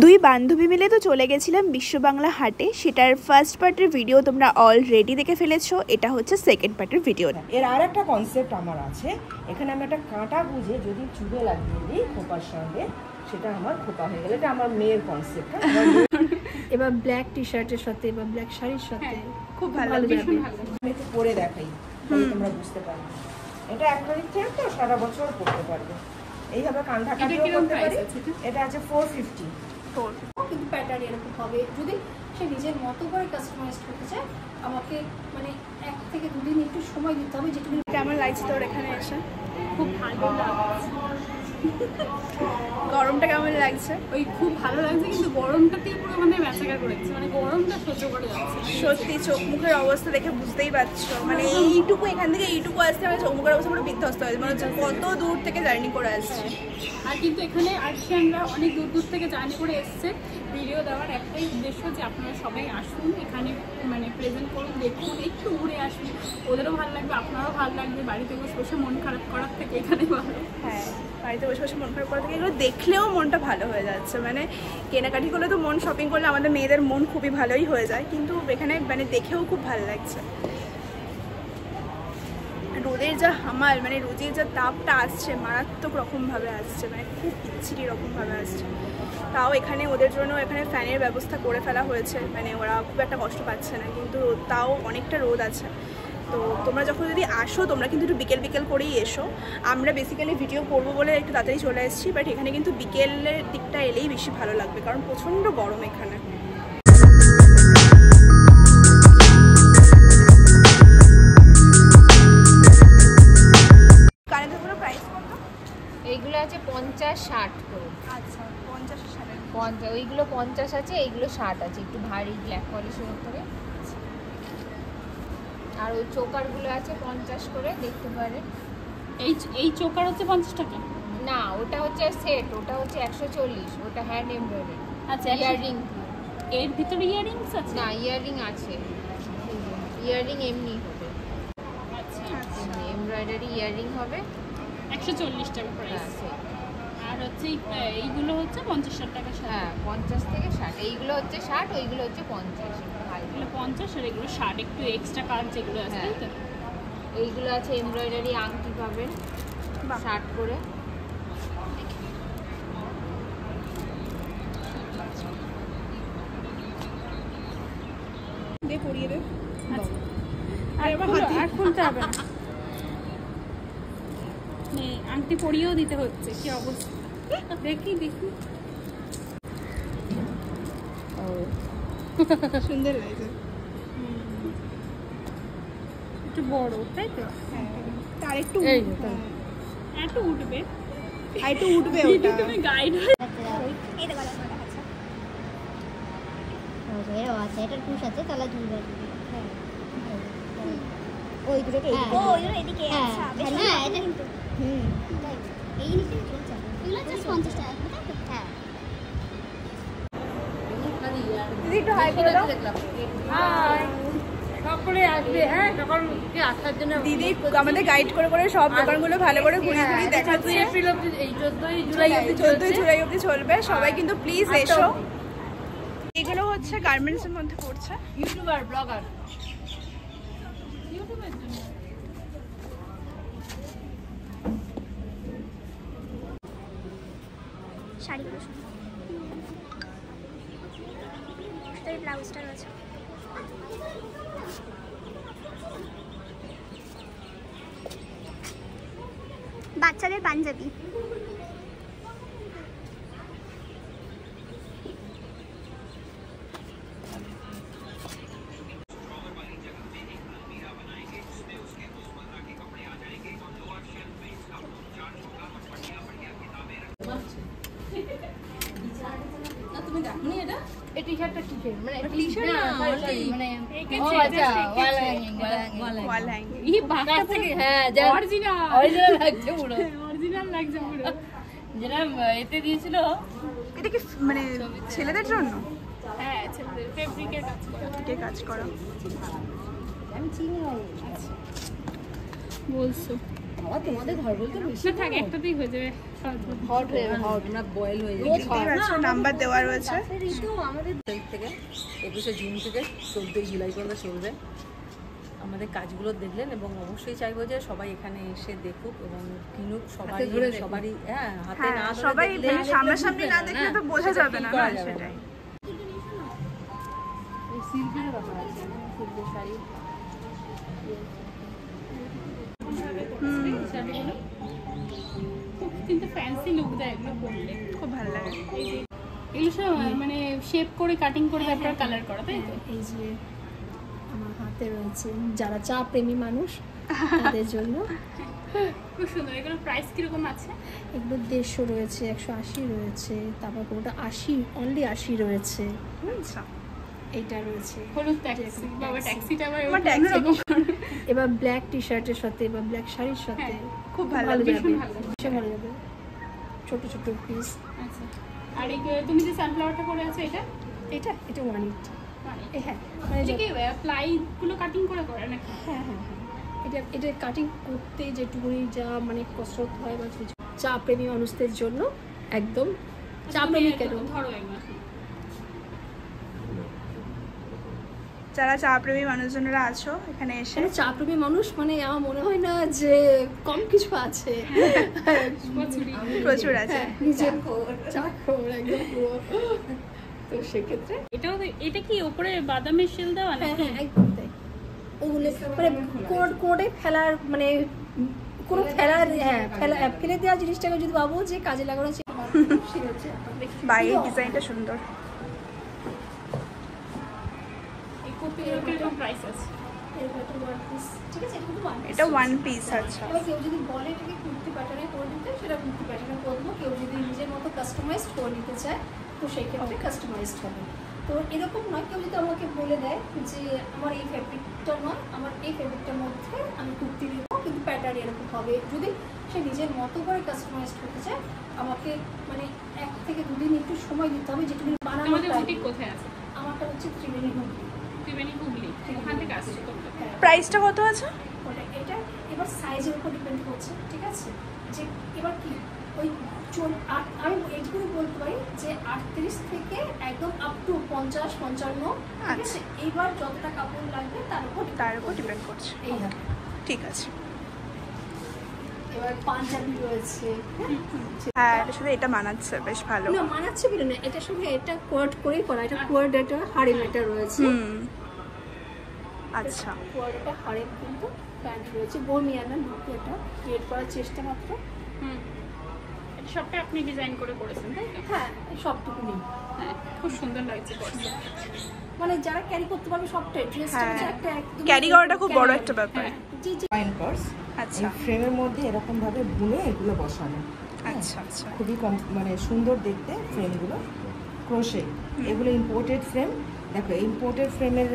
দুই বান্ধবী মিলে তো চলে গেছিলাম বিশ্ব বাংলা হাটে। সেটার ফার্স্ট পার্টের ভিডিও তোমরা অলরেডি দেখে ফেলেছো। এটা হচ্ছে সেকেন্ড পার্টের ভিডিও এর আর একটা কনসেপ্ট আমার আছে। এখানে আমি একটা কাঁটা বুঝে যদি চুলে লাগিয়ে দিই খোপার সঙ্গে সেটা আমার খোপা হয়ে গেলে। এটা আমার মেয়ের কনসেপ্ট এবার ব্ল্যাক টি শার্টের সাথে বা ব্ল্যাক শাড়ির সাথে খুব ভালো ভালো যাবে আমি একটু পরে দেখাই তোমরা বুঝতে পারবে। এটা এক তারিখ থেকে তো সারা বছর পড়তে পারবে। এইভাবে কান ঢাকাটিও করতে পারি। এটা? আছে ফোর ফিফটি কিন্তু প্যাটার্ন এরকম হবে। যদি সে নিজের মতো করে কাস্টমাইজ করতে চায় আমাকে মানে এক থেকে দুদিন একটু সময় দিতে হবে যেটুকু কেমন লাগছে তোর এখানে এসে খুব ভালো লাগছে। গরমটা কেমন লাগছে? ওই খুব ভালো লাগছে কিন্তু গরমটাতেই পুরো মানে ম্যাচাকার করেছে মানে গরমটা সহ্য করে যাচ্ছে সত্যি চোখ মুখের অবস্থা দেখে বুঝতেই পারছ। মানে এইটুকু এখান থেকে এইটুকু আসতে আমার চোখ মুখের অবস্থা পুরো বিধ্বস্ত হয়েছে মনে কত দূর থেকে জার্নি করে আসছে। আর কিন্তু এখানে আর্টিসানরা অনেক দূর দূর থেকে জার্নি করে এসছে। ভিডিও দেওয়ার একটাই উদ্দেশ্য যে আপনারা সবাই আসুন, এখানে মানে প্রেজেন্ট করুন দেখুন একটু ঘুরে আসুন। ওদেরও ভালো লাগবে, আপনারও ভালো লাগবে। বাড়িতে বসে বসে মন খারাপ করার থেকে এখানে ভালো। হ্যাঁ বাড়িতে বসে বসে মন খারাপ করা থেকে এগুলো দেখলেও মনটা ভালো হয়ে যাচ্ছে। মানে কেনাকাটি করলে তো মন শপিং করলে আমাদের মেয়েদের মন খুবই ভালোই হয়ে যায়। কিন্তু এখানে মানে দেখেও খুব ভালো লাগছে। রোদের যা হামাল মানে রোদের যা তাপটা আসছে, মারাত্মক রকমভাবে আসছে মানে খুব বিচ্ছিরি রকমভাবে আসছে। তাও এখানে ওদের জন্য এখানে ফ্যানের ব্যবস্থা করে ফেলা হয়েছে মানে ওরা খুব একটা কষ্ট পাচ্ছে না, কিন্তু তাও অনেকটা রোদ আছে। তো তোমরা যখন যদি আসো, তোমরা কিন্তু একটু বিকেল বিকেল করেই এসো। আমরা বেসিক্যালি ভিডিও করব বলে একটু তাড়াতাড়ি চলে এসেছি বাট এখানে কিন্তু বিকেলের দিকটা এলেই বেশি ভালো লাগবে, কারণ প্রচণ্ড গরম এখানে। পঞ্চাশ আছে এইগুলো ষাট আছে। একটু ভারী ব্ল্যাক পলিশের উপরে। আর ওই চোকারগুলো আছে পঞ্চাশ করে দেখতে পারেন এই এই চোকার হচ্ছে পঞ্চাশ টাকা না ওটা হচ্ছে সেট ওটা হচ্ছে একশো চল্লিশ ওটা হ্যান্ড এমব্রয়ডারি আচ্ছা ইয়াররিং এর ভিতরে ইয়ারিংস আছে? না ইয়াররিং আছে। ইয়াররিং এমনি হবে। আচ্ছা। এমব্রয়ডারি ইয়াররিং হবে। একশো চল্লিশ টাকা প্রাইস set। আর হচ্ছে এই- এইগুলো হচ্ছে পঞ্চাশ ষাট টাকা হ্যাঁ পঞ্চাশ থেকে ষাট। এইগুলো হচ্ছে ষাট ওইগুলো হচ্ছে পঞ্চাশ। এগুলো পঞ্চাশ আর এগুলো ষাট একটু এক্সট্রা কাজ যেগুলো আছে হ্যাঁ। এইগুলো আছে এমব্রয়ডারি আংটি পাবেন। ষাট করে। দিয়ে পরিয়ে দে। আর আর খুলতে হবে না। আংটি পরিয়েও দিতে হচ্ছে কি অবস্থা? দেখি দেখি। সুন্দর লাগছে। একটু বড় তাই তো? তার একটু এই যে, একটু উঠবে। একটু উঠবে ওটা। তুমি গাইড এরও আছে। এটার পুষ আছে তাহলে দুটো ওই দুটোকে ও ওইগুলো এদিকে আচ্ছা হ্যাঁ এটা কিন্তু। হুম। এই জিনিসটাই দিদি আসবে হ্যাঁ? সকল আসার জন্য দিদি আমাদের গাইড করে করে সব দোকানগুলো ভালো করে ঘুরিয়ে ঘুরিয়ে দেখাচ্ছে। এপ্রিল অব্দি এই চোদ্দই জুলাই অব্দি চোদ্দই জুলাই অবধি চলবে। সবাই কিন্তু প্লিজ এসো। এগুলো হচ্ছে গার্মেন্টস এর মধ্যে পড়ছে। ইউটিউবার ব্লগার শাড়িগুলো সুন্দর এই ব্লাউজটা রয়েছে বাচ্চাদের পাঞ্জাবি এই টি-শার্টটা কিসের? মানে t-shirt না, মানে ও আচ্ছা ওয়াল হ্যাঙ্গিং ওয়াল হ্যাঙ্গিং বাঁকা থেকে হ্যাঁ যা অরিজিনাল অরিজিনাল লাগছে পুরো। অরিজিনাল লাগছে পুরো। যেটা এতে দিয়েছিল এটা কি মানে ছেলেদের জন্য? হ্যাঁ ছেলেদের ফেব্রিকের কাজ করা। কে কাজ করা। আমি চিনি না বলছো। বাবা তোমাদের ঘর বলতে বেশি থাক একটাতেই হয়ে যাবে। হট হয়ে হট আমরা বয়েল হয়ে যাই দেখতেই পাচ্ছ নাম্বার দেওয়া রয়েছে। আমাদের থেকে একুশে জুন থেকে চোদ্দোই জুলাই পর্যন্ত চলবে। আমাদের কাজগুলো দেখলেন এবং অবশ্যই চাইব যে সবাই এখানে এসে দেখুক এবং কিনুক। সবাই সবারই হ্যাঁ হাতে হ্যাঁ না সবাই মানে সামনাসামনি না দেখলে তো বোঝা যাবে না সেটাই। ব্যাপার আছে শাড়ি। খুব কিন্তু ফ্যান্সি লুক দেয় এগুলো পরলে খুব ভালো লাগে। এই যে এগুলো সব মানে শেপ করে কাটিং করে তারপর কালার করা তাই তো? এই যে আমার হাতে রয়েছে যারা চা প্রেমী মানুষ তাদের জন্য। খুব সুন্দর এগুলো প্রাইস কীরকম আছে? এগুলো দেড়শো রয়েছে একশো আশি রয়েছে তারপর কোনোটা আশি অনলি আশি রয়েছে। আচ্ছা। এইটা রয়েছে। হলুদ ট্যাক্সি বাবা ট্যাক্সিটা আবার। এবার ব্ল্যাক টি শার্টের সাথে বা ব্ল্যাক শাড়ির সাথে। হ্যাঁ, খুব ভালো ভীষণ লাগবে। ভীষণ ভালো যাবে ছোট ছোট পিস আচ্ছা। আর এই তুমি যে সানফ্লাওয়ারটা পরে আছো এটা? এটা এটা ওয়ান মানে হ্যাঁ মানে কি কাটিং করে করে নাকি? হ্যাঁ হ্যাঁ হ্যাঁ। এটা এটা কাটিং করতে যেটুকুনি যা মানে কসরত হয় বা চা প্রেমী মানুষদের জন্য একদম চা প্রেমী কেন? ধরো একবার যারা চা প্রেমী মানুষজনেরা আছো এখানে এসে। মানে চা প্রেমী মানুষ মানে আমার মনে হয় না যে কম কিছু আছে। প্রচুর আছে। হ্যাঁ, চা খোর একদম তো সেক্ষেত্রে এটাও এটা কি উপরে বাদামের শেল দেওয়া হ্যাঁ হ্যাঁ একদম তাই। ওগুলো মানে কোড কোডে ফেলার মানে কোনো ফেলার হ্যাঁ ফেলা ফেলে দেওয়া জিনিসটাকে যদি ভাবো যে কাজে লাগানো বাইরের ডিজাইনটা সুন্দর। প্রাইস আছে এটা কিন্তু one এটা ওয়ান পিস আচ্ছা। এবার কেউ যদি বলে এটাকে কুর্তি প্যাটার্নে করে দিতে সেটা কুর্তি প্যাটার্নে করে দেবো কেউ যদি নিজের মতো কাস্টমাইজড করে নিতে চায় তো সেই ক্ষেত্রে কাস্টমাইজড হবে। তো এরকম নয় কেউ যদি আমাকে বলে দেয় যে আমার এই ফ্যাব্রিকটা নয় আমার এই ফ্যাব্রিকটার মধ্যে আমি কুর্তি নেব কিন্তু প্যাটার্ন এরকম হবে। যদি সে নিজের মতো করে কাস্টমাইজড করতে চায় আমাকে মানে এক থেকে দুদিন একটু সময় দিতে হবে যেটুকু কোথায় আছে? আমারটা হচ্ছে ত্রিবেণী হুগলি ত্রিবেণী হুগলি ওখান থেকে আসছে তোমরা প্রাইসটা কত আছে? ওটা এটা এবার সাইজের উপর ডিপেন্ড করছে ঠিক আছে? যে এবার কি? ওই চল আমি এইটুকুই বলতে পারি যে আটত্রিশ থেকে একদম আপ টু পঞ্চাশ পঞ্চান্ন ঠিক আছে? আচ্ছা। এইবার যতটা কাপড় লাগবে তার উপর তার উপর ডিপেন্ড করছে। এই ঠিক আছে। এবার পাঞ্জাবি রয়েছে। হ্যাঁ এটার সাথে এটা মানাচ্ছে বেশ ভালো। না মানাচ্ছে বলে না এটার সঙ্গে এটা কোয়ার্ড করেই করা এটা কোয়ার্ড একটা হাড়ি মেটা রয়েছে। হুম। আচ্ছা। কোয়ার্ড একটা হাড়ের কিন্তু প্যান্ট রয়েছে। বর্মিয়ানা লুক এটা ক্রিয়েট করার চেষ্টা মাত্র। হুম। এটা সবটা আপনি ডিজাইন করে করেছেন তাই হ্যাঁ সবটুকুনি। হ্যাঁ খুব সুন্দর লাগছে মানে যারা ক্যারি করতে পারবে সবটাই ড্রেসটা হ্যাঁ। একটা একদম ক্যারি করাটা খুব বড় একটা ব্যাপার। হ্যাঁ। জি জি। ফাইন পার্স আচ্ছা। ফ্রেমের মধ্যে এরকম ভাবে বুনে এগুলো বসানো। হ্যাঁ, আচ্ছা আচ্ছা। খুবই কম মানে সুন্দর দেখতে ফ্রেমগুলো ক্রোশে এগুলো ইম্পোর্টেড ফ্রেম দেখো ইম্পোর্টেড ফ্রেমের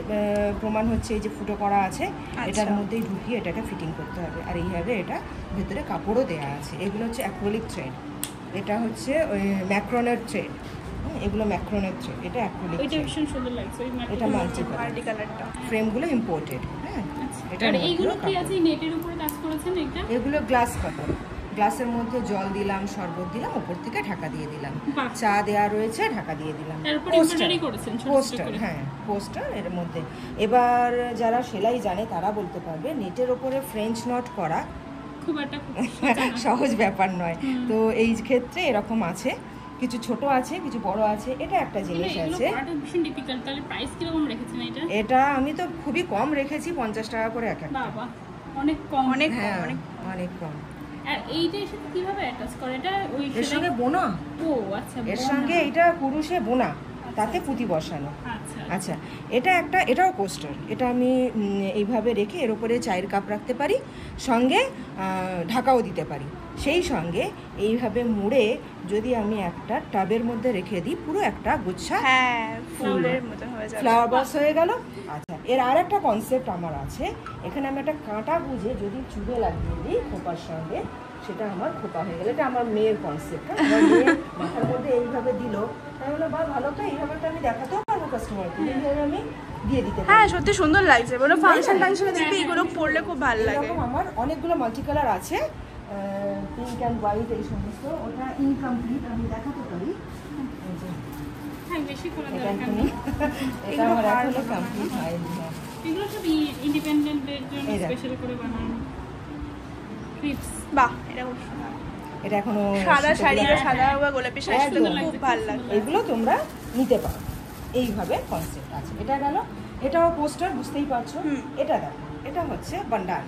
প্রমাণ হচ্ছে এই যে ফুটো করা আছে এটার মধ্যেই ঢুকিয়ে এটাকে ফিটিং করতে হবে। আর এইভাবে এটা ভেতরে কাপড়ও দেওয়া আছে। এগুলো হচ্ছে অ্যাক্রোলিক থ্রেড এটা হচ্ছে ওই ম্যাক্রনের থ্রেড এগুলো ম্যাক্রনের থ্রেড এটা অ্যাক্রোলিক ওইটা ভীষণ সুন্দর লাগছে ওই এটা মাল্টি কালারটা ফ্রেমগুলো ইম্পোর্টেড হ্যাঁ? এটার আর এইগুলো কি আছে নেটের উপরে কাজ করেছেন এটা? এগুলো গ্লাস কাপড় গ্লাসের মধ্যে জল দিলাম শরবত দিলাম উপর থেকে ঢাকা দিয়ে দিলাম। চা দেওয়া রয়েছে ঢাকা দিয়ে দিলাম। পোস্টার হ্যাঁ পোস্টার এর মধ্যে। এবার যারা সেলাই জানে তারা বলতে পারবে নেটের ওপরে ফ্রেঞ্চ নট করা খুব একটা সহজ ব্যাপার নয়। তো এই ক্ষেত্রে এরকম আছে। কিছু ছোট আছে কিছু বড় আছে এটা একটা জিনিস আছে। ভীষণ ডিফিকাল্ট তাহলে প্রাইস কীরকম রেখেছেন এটা? এটা আমি তো খুবই কম রেখেছি পঞ্চাশ টাকা করে এক একটা। বাবা অনেক কম। অনেক কম, হ্যাঁ অনেক অনেক কম। আর এইটার সাথে কীভাবে অ্যাটাচ করে? এটা ওই এর সঙ্গে বোনা। ও আচ্ছা এর সঙ্গে এটা পুরুষে বোনা। তাতে পুঁতি বসানো। আচ্ছা। আচ্ছা এটা একটা এটাও কোস্টার। এটা আমি এইভাবে রেখে এর উপরে চায়ের কাপ রাখতে পারি সঙ্গে ঢাকাও দিতে পারি। সেই সঙ্গে এইভাবে মুড়ে যদি আমি একটা টাবের মধ্যে রেখে দিই পুরো একটা গুচ্ছা হ্যাঁ ফুলের ফ্লাওয়ার বাস হয়ে গেল। আচ্ছা এর আর একটা কনসেপ্ট আমার আছে। এখানে আমি একটা কাঁটা বুঝে যদি চুড়ে লাগিয়ে দিই খোপার সঙ্গে সেটা আমার খোপা হয়ে গেল। এটা আমার মেয়ের কনসেপ্ট আমার মেয়ে মাথার মধ্যে এইভাবে দিল। তাই বলে বা ভালো। তো এইভাবে তো আমি দেখাতেও পারব কাস্টমারকে এইভাবে আমি দিয়ে দিতে হ্যাঁ সত্যি সুন্দর লাগছে। বলো ফাংশন টাংশনে দেখবে এগুলো পরলে খুব ভালো লাগে। আমার অনেকগুলো মাল্টি কালার আছে পিঙ্ক অ্যান্ড হোয়াইট এই সমস্ত। ওটা ইনকমপ্লিট আমি দেখাতে পারি। হ্যাঁ এটা দরকার এখনই। নেই। এটা আমার এখনও কমপ্লিট হয়নি। হ্যাঁ। এগুলো সব ইন্ডিপেন্ডেন্টের জন্য স্পেশাল করে বানানো। ক্লিপস বাহ এটা খুব সুন্দর। এটা এখনও সাদা শাড়ি বা সাদা বা গোলাপি শাড়ি খুব ভালো লাগবে এগুলো তোমরা নিতে পারো। এইভাবে কনসেপ্ট আছে। এটা গেল। এটাও পোস্টার বুঝতেই পারছ। এটা দেখো। এটা হচ্ছে বান্ডান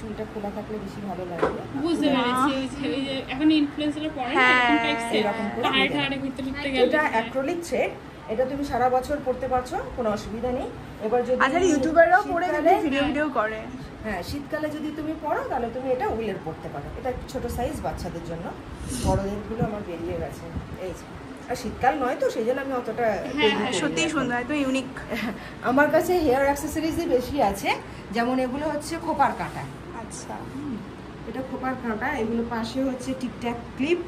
চুলটা খোলা থাকলে বেশি ভালো লাগবে বুঝতে পেরেছি। ওই যে- এখন ইনফ্লুয়েন্সাররা পরে এরকম করে এটা অ্যাক্রোলিক থ্রেড এটা তুমি সারা বছর পড়তে পারছ কোনো অসুবিধা নেই। এবার যদি আচ্ছা ইউটিউবাররাও শীতকালে- ভিডিও ভিডিও করে। হ্যাঁ শীতকালে যদি তুমি পড়ো তাহলে তুমি এটা উলের পড়তে পারো। এটা একটু ছোট সাইজ বাচ্চাদের জন্য। বড়দেরগুলো আমার বেরিয়ে গেছে। এই আর শীতকাল নয় তো সেই জন্য আমি অতটা হ্যাঁ সত্যিই এখন। সুন্দর একদম ইউনিক আমার কাছে হেয়ার অ্যাক্সেসরিজই বেশি আছে। যেমন এগুলো হচ্ছে খোপার কাঁটা। আচ্ছা। এটা খোপার কাঁটা এগুলো পাশে হচ্ছে টিকট্যাক ক্লিপ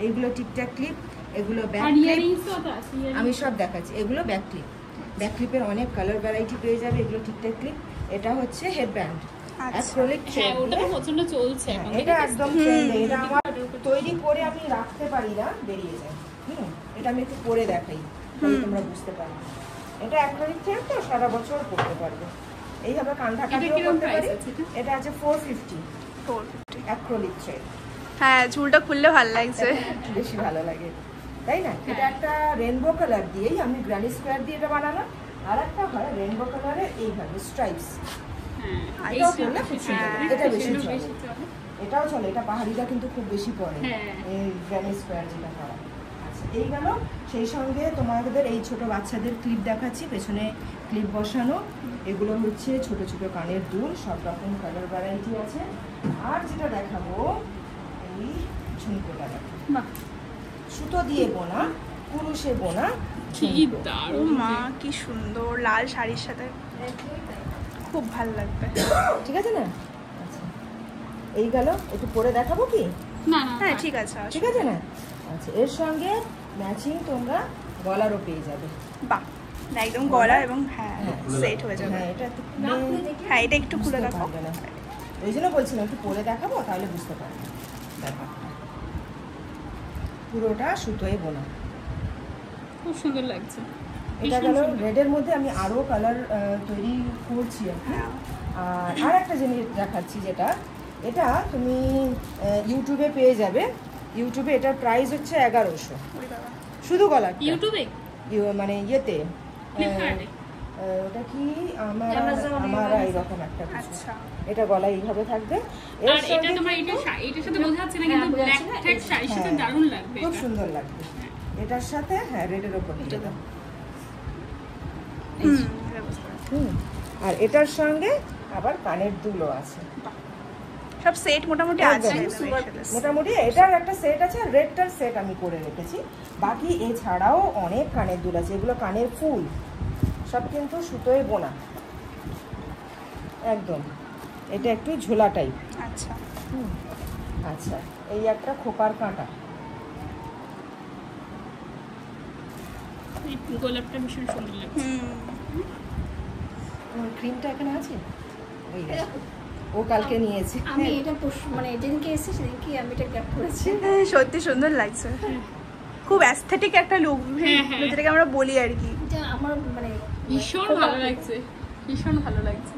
এইগুলো টিকট্যাক ক্লিপ এগুলো ব্যাক আর ক্লিপ তো আছে আমি সব দেখাচ্ছি এগুলো ব্যাক ক্লিপ ব্যাক ক্লিপের অনেক কালার ভ্যারাইটি পেয়ে যাবে এগুলো ঠিকঠাক ক্লিপ এটা হচ্ছে হেডব্যান্ড আচ্ছা। অ্যাক্রিলিক হ্যাঁ ওটা তো চলছে এখন এটা একদম? এটা আমার তৈরি করে আমি রাখতে পারি না বেরিয়ে যায়। হুম এটা আমি একটু পরে দেখাই তাহলে তোমরা বুঝতে পারবে। এটা অ্যাক্রিলিক থ্রেড তো সারা বছর পড়তে পারবে। এইভাবে কান ঢাকাটিও করতে পারি। এটা? এটা আছে four fifty four fifty acrylic thread হ্যাঁ চুলটা খুললে ভালো লাগছে। বেশি ভালো লাগে। তাই না? এটা একটা রেনবো কালার দিয়েই আমি গ্রানি স্কোয়ার দিয়ে এটা বানালাম। আর একটা হয় রেনবো কালারের এইভাবে স্ট্রাইপস হ্যাঁ এটাও করলে খুব সুন্দর। হ্যাঁ, এটা বেশি চলে। এটাও চলে এটা পাহাড়িরা কিন্তু খুব বেশি পরে। হ্যাঁ। এই গ্রানি স্কোয়ার যেটা করা। আচ্ছা এই গেল। সেই সঙ্গে তোমাদের এই ছোট বাচ্চাদের ক্লিপ দেখাচ্ছি। পেছনে ক্লিপ বসানো। এগুলো হচ্ছে ছোট ছোট কানের দুল সব রকম কালার ভ্যারাইটি আছে। আর যেটা দেখাবো এই ঝুমকোটা দেখো সুতো দিয়ে বোনা কুরুশে বোনা কি ও দারুণ মা কি সুন্দর লাল শাড়ির সাথে খুব ভালো লাগবে। ঠিক আছে না? আচ্ছা। এই গেল একটু পরে দেখাবো কি? না হ্যাঁ ঠিক আছে ঠিক আছে না? আচ্ছা এর সঙ্গে ম্যাচিং তোমরা গলারও পেয়ে যাবে। বাহ না, একদম গলা এবং হ্যাঁ হ্যাঁ। সেট হয়ে যাবে। হ্যাঁ এটা খুলে খুলে দেখলে হ্যাঁ এটা একটু খুলে বুঝতে দেখো। না। ওই জন্য বলছিলাম একটু পরে দেখাবো তাহলে বুঝতে পারবে। ব্যাপারটা পুরোটা সুতোয় বোনা। খুব সুন্দর লাগছে। এটা গেল। রেডের মধ্যে আমি আরও কালার তৈরি করছি আর কি। হ্যাঁ। আর আর একটা জিনিস দেখাচ্ছি যেটা এটা তুমি ইউটিউবে পেয়ে যাবে। ইউটিউবে এটার প্রাইস হচ্ছে এগারোশো। শুধু গলার ইউটিউবে? মানে ইয়েতে। ওটা কি? আমার আমার। এইরকম একটা কিছু। আচ্ছা। এটা গলায় এইভাবে থাকবে। এর আর এটা তোমার এটা এটার সাথে বোঝা যাচ্ছে না হ্যাঁ, কিন্তু ব্ল্যাক ট্যাগ শাড়ির সাথে হ্যাঁ, দারুণ লাগবে খুব সুন্দর লাগবে। এটার সাথে হ্যাঁ রেডের ওপর দিয়ে দাও। হুম আর এটার সঙ্গে আবার কানের দুলও আছে। সব সেট মোটামুটি আছে। মোটামুটি এটার একটা সেট আছে আর রেডটার সেট আমি করে রেখেছি। বাকি এছাড়াও অনেক কানের দুল আছে। এগুলো কানের ফুল। সব কিন্তু সুতোয় বোনা। একদম। এটা একটু ঝোলা টাইপ আচ্ছা। হুম। আচ্ছা এই একটা খোপার কাঁটা। গোলাপটা ভীষণ সুন্দর লাগছে। হুম। ক্রিমটা এখানে আছে? ওই ও কালকে নিয়েছে। আমি এটা মানে যেদিনকে এসেছি সেদিনকে আমি এটা গ্যাপ করেছি। হ্যাঁ, সত্যি সুন্দর লাগছে। খুব অ্যাস্থেটিক একটা লুক হ্যাঁ, হ্যাঁ। যেটাকে আমরা বলি আর কি। আমার মানে ভীষণ ভালো লাগছে। ভীষণ ভালো লাগছে।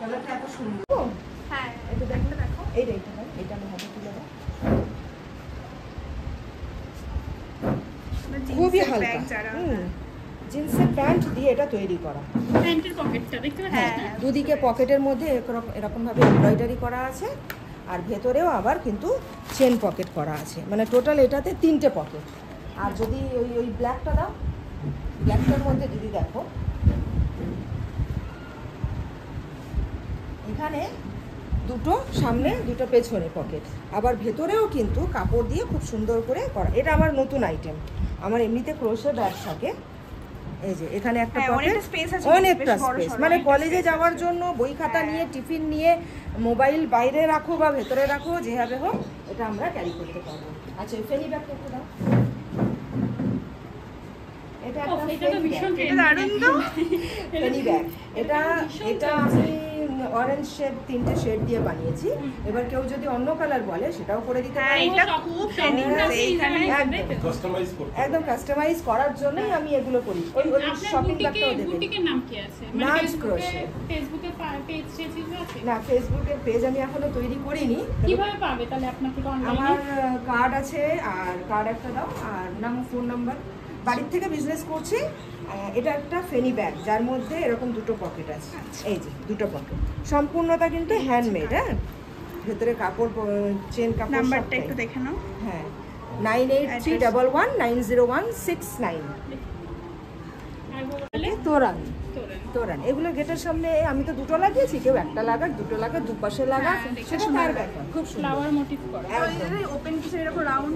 কালারটা এত সুন্দর। হ্যাঁ এটা দেখো দেখো। এই রে এটা আমি হাতে তুলে দাও খুবই হালকা। জিন্সের প্যান্ট দিয়ে এটা তৈরি করা। প্যান্টের পকেটটা দেখতে পাচ্ছিস হ্যাঁ দুদিকে পকেটের মধ্যে এরকম- এরকমভাবে এমব্রয়ডারি করা আছে। আর ভেতরেও আবার কিন্তু চেন পকেট করা আছে। মানে টোটাল এটাতে তিনটে পকেট আর যদি ওই ওই ব্ল্যাকটা দাও ব্ল্যাকটার মধ্যে যদি দেখো এখানে দুটো সামনে দুটো পেছনে পকেট আবার ভেতরেও কিন্তু কাপড় দিয়ে খুব সুন্দর করে করা। এটা আমার নতুন আইটেম আমার এমনিতে ক্রোশে ব্যাগ থাকে। এই যে এখানে একটা হ্যাঁ, পকেট অনেকটা আছে, অনেকটা স্পেস মানে কলেজে যাওয়ার জন্য বই খাতা হ্যাঁ। নিয়ে টিফিন নিয়ে মোবাইল বাইরে রাখো বা ভেতরে রাখো যেভাবে হোক এটা আমরা ক্যারি করতে পারব। আচ্ছা ফেনি ব্যাগটা একটু দাও। এটা একটা এটা তো ফেনি ভীষণ ব্যাগ এটা দারুণ তো? Fanny bag. এটা এটা আমি অরেঞ্জ শেড তিনটে শেড দিয়ে বানিয়েছি। এবার কেউ যদি অন্য কালার বলে সেটাও করে দিতে হ্যাঁ পারি। এটা খুব ট্রেন্ডিং আছে এইখানে একদম। কাস্টমাইজ একদম কাস্টমাইজ করার জন্যই আমি এগুলো করি। ওই ওই শপিং বুটিকে ব্যাগটাও দেবেন বুটিকের নাম কি আছে? নাচ ফেসবুকে ফেসবুকে পেজ আছে? না ফেসবুকের পেজ আমি এখনও তৈরি করিনি। কীভাবে পাবে? তাহলে আপনার থেকে আমার কার্ড আছে আর কার্ড একটা দাও আর নাম ফোন নাম্বার বাড়ির থেকে বিজনেস করছি এটা একটা ফেনি ব্যাগ যার মধ্যে এরকম দুটো পকেট আছে। এই যে দুটো পকেট সম্পূর্ণটা কিন্তু হ্যান্ডমেড হ্যাঁ? ভেতরে কাপড় চেন কাপড় নাম্বারটা একটু দেখে নাও। হ্যাঁ। Nine eight three? Double one nine zero one six nine Toran. তোরান। এগুলো গেটের সামনে আমি তো দুটো লাগিয়েছি কেউ একটা লাগাক দুটো লাগাক দুপাশে লাগাক। হ্যাঁ, সেটা তার ব্যাপার খুব সুন্দর। ফ্লাওয়ার মোটিভ করা। ওপেন কিছু এরকম রাউন্ড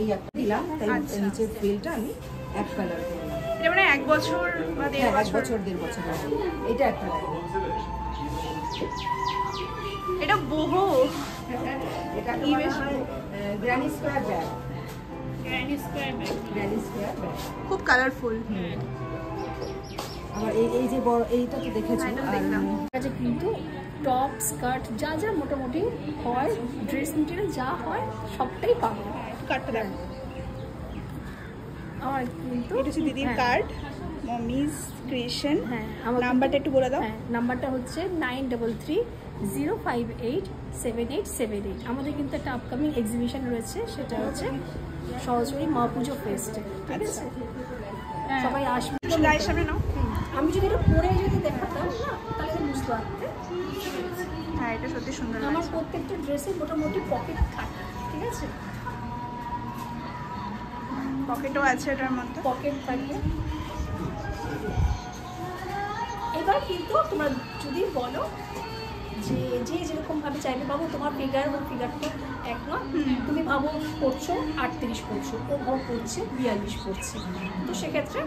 এই একটা দিলাম তাই আচ্ছা। নিচের ফিলটা আমি এক কালার করলাম। এটা মানে এক বছর বা দেড় হ্যাঁ এক বছর? বছর দেড় বছর এটা একটা এটা বহু। এটা কি বেশ? Granny square bag granny square bag granny square bag খুব কালারফুল আবার এই এই যে বড় এইটা তো দেখেছ। আর দেখলাম। কিন্তু টপ স্কার্ট যা যা মোটামুটি হয় ড্রেস মেটেরিয়াল যা হয় সবটাই পাবে। কার্ডটা দেখো। আমার কিন্তু এটা হচ্ছে দিদির হ্যাঁ, কার্ড মমিজ ক্রিয়েশন হ্যাঁ আমার নাম্বারটা একটু বলে দাও। হ্যাঁ নাম্বারটা হচ্ছে nine double three zero five eight seven eight seven eight আমাদের কিন্তু একটা আপকামিং এক্সিবিশন রয়েছে সেটা হচ্ছে সরাসরি মা পুজো ফেস্টে ঠিক আছে সবাই আসবে। সামনে নাও। আমি যদি এটা পরে যদি দেখাতাম না তাহলে বুঝতে পারতে। হ্যাঁ এটা সত্যি সুন্দর আমার প্রত্যেকটা ড্রেসে মোটামুটি পকেট থাকে ঠিক আছে? পকেটও আছে এটার মধ্যে। পকেট থাকে এবার কিন্তু তোমরা যদি বলো যে যে যেরকম ভাবে চাইবে বাবু তোমার ফিগার ও ফিগার তো এক না। তুমি ভাবো করছ আটত্রিশ করছ ও ভাব করছে বিয়াল্লিশ করছে। তো সেক্ষেত্রে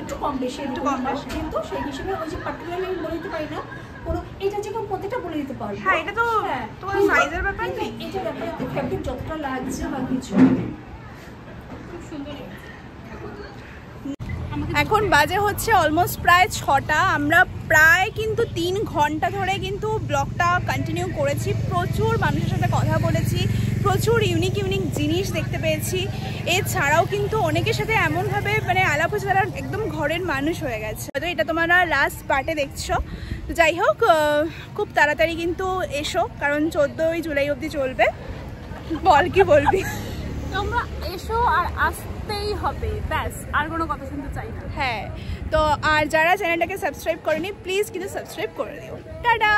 একটু কম বেশি একটু কম বেশি। কিন্তু সেই হিসেবে ওই যে পার্টিকুলারলি আমি বলে দিতে পারি না কোনো এটা যে কোনো প্রত্যেকটা বলে দিতে পারব। হ্যাঁ, এটা তো হ্যাঁ, তোমার এর ব্যাপার নেই। এটা ব্যাপারে ফ্যাব্রিক যতটা লাগছে বা কিছু খুব সুন্দর এখন বাজে হচ্ছে অলমোস্ট প্রায় ছটা। আমরা প্রায় কিন্তু তিন ঘণ্টা ধরে কিন্তু ব্লগটা কন্টিনিউ করেছি। প্রচুর মানুষের সাথে কথা বলেছি প্রচুর ইউনিক ইউনিক জিনিস দেখতে পেয়েছি। এছাড়াও কিন্তু অনেকের সাথে এমনভাবে মানে আলাপ হচ্ছে তারা একদম ঘরের মানুষ হয়ে গেছে। হয়তো এটা তোমরা লাস্ট পার্টে দেখছ। তো যাই হোক খুব তাড়াতাড়ি কিন্তু এসো কারণ চোদ্দোই জুলাই অবধি চলবে। বল কি বলবি? তোমরা এসো আর আসতেই হবে। ব্যাস, আর কোনো কথা শুনতে চাই না। হ্যাঁ তো আর যারা চ্যানেলটাকে সাবস্ক্রাইব করেনি প্লিজ কিন্তু সাবস্ক্রাইব করে দিও। টাটা!